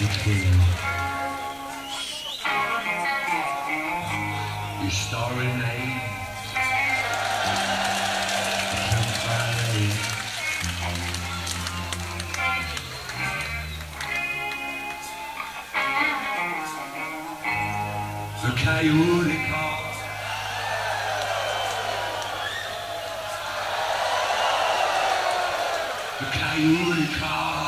between. Your starry name. The coyote calls. The coyote calls.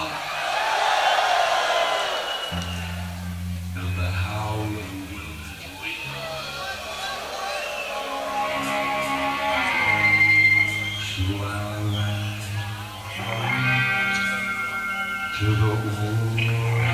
to the world.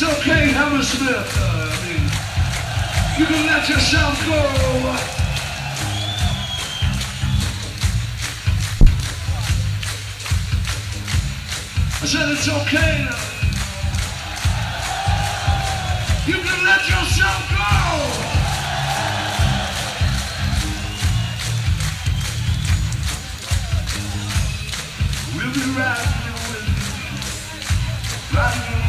It's okay, Hammersmith. Uh, I mean, you can let yourself go. I said it's okay now. You can let yourself go. We'll be riding with you, riding